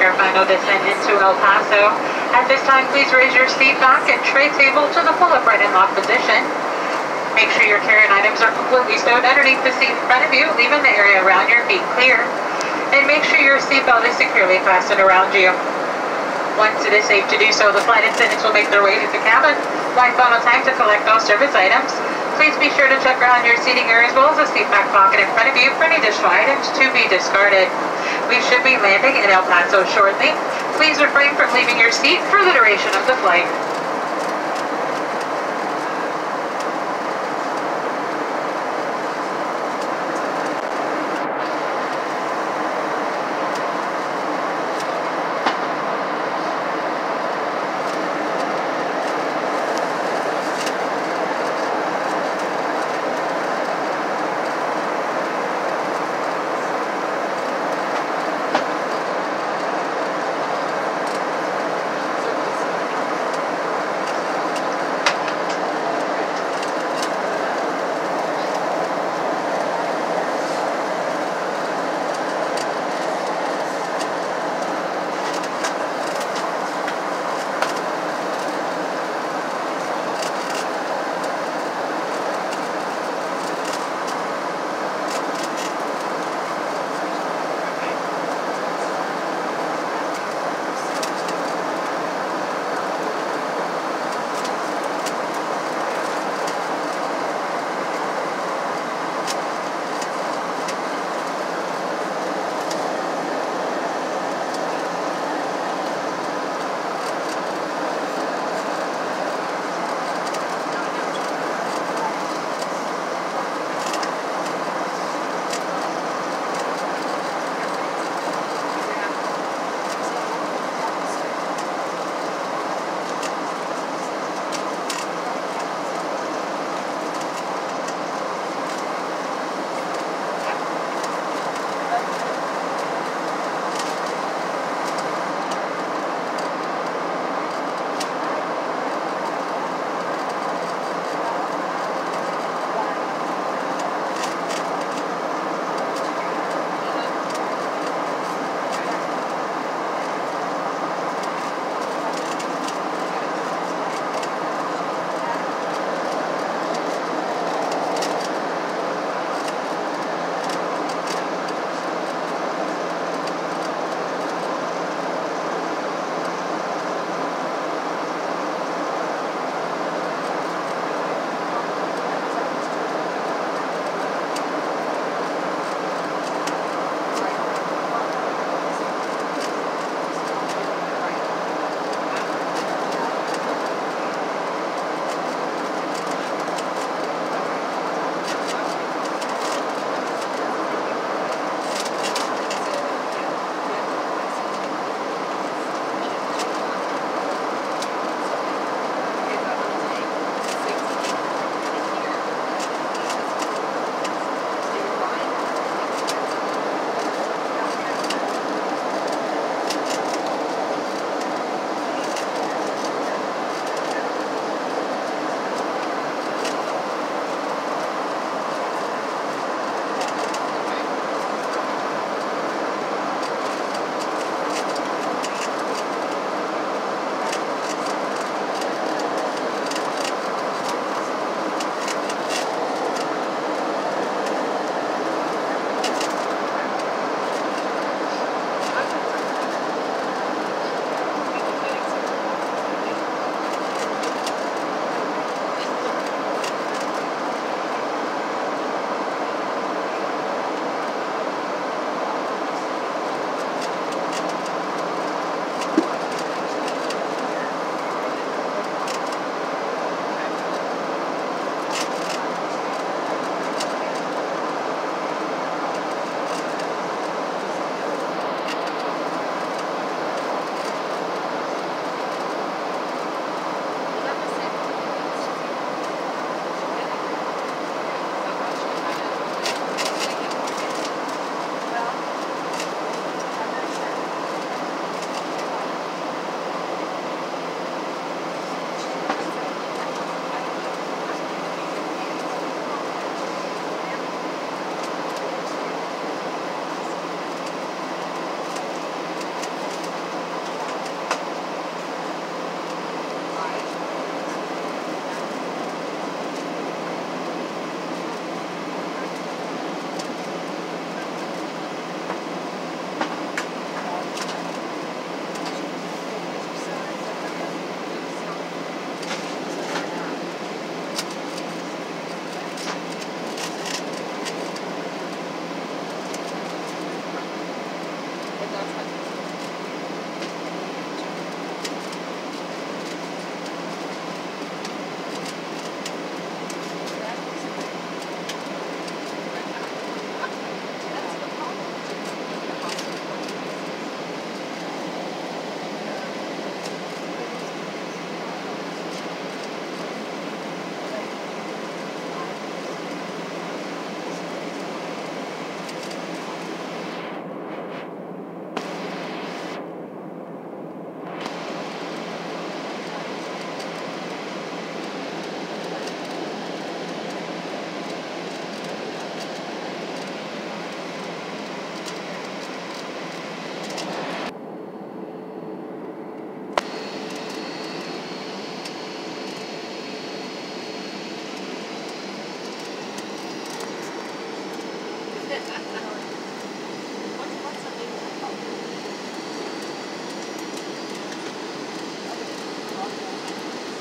make our final descent into El Paso. At this time, please raise your seat back and tray table to the full upright and lock position. Make sure your carry-on items are completely stowed underneath the seat in front of you, leaving the area around your feet clear. And make sure your seatbelt is securely fastened around you. Once it is safe to do so, the flight attendants will make their way to the cabin, flight final time to collect all service items. Please be sure to check around your seating area as well as the seat back pocket in front of you for any additional items to be discarded. We should be landing in El Paso shortly. Please refrain from leaving your seat for the duration of the flight.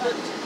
Cheaper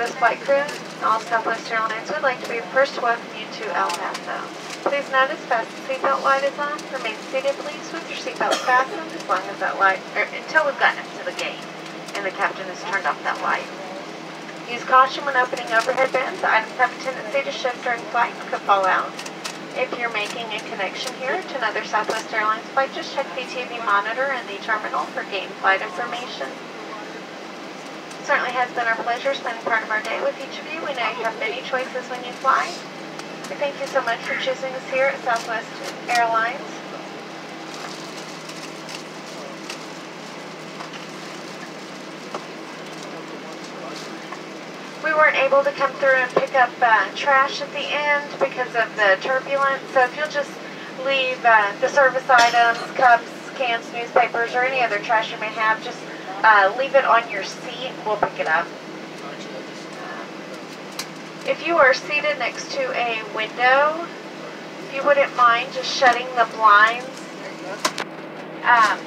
this flight crew, all Southwest Airlines would like to be first to welcome you to El Paso. Please notice fast the seatbelt light is on. Remain seated, please, with your seatbelt fastened as long as that light, or until we've gotten up to the gate and the captain has turned off that light. Use caution when opening overhead bins. Items have a tendency to shift during flight and could fall out. If you're making a connection here to another Southwest Airlines flight, just check the TV monitor in the terminal for gate flight information certainly has been our pleasure spending part of our day with each of you. We know you have many choices when you fly. We thank you so much for choosing us here at Southwest Airlines. We weren't able to come through and pick up uh, trash at the end because of the turbulence. So if you'll just leave uh, the service items, cups, cans, newspapers, or any other trash you may have, just uh, leave it on your seat. We'll pick it up. If you are seated next to a window, if you wouldn't mind just shutting the blinds. Um,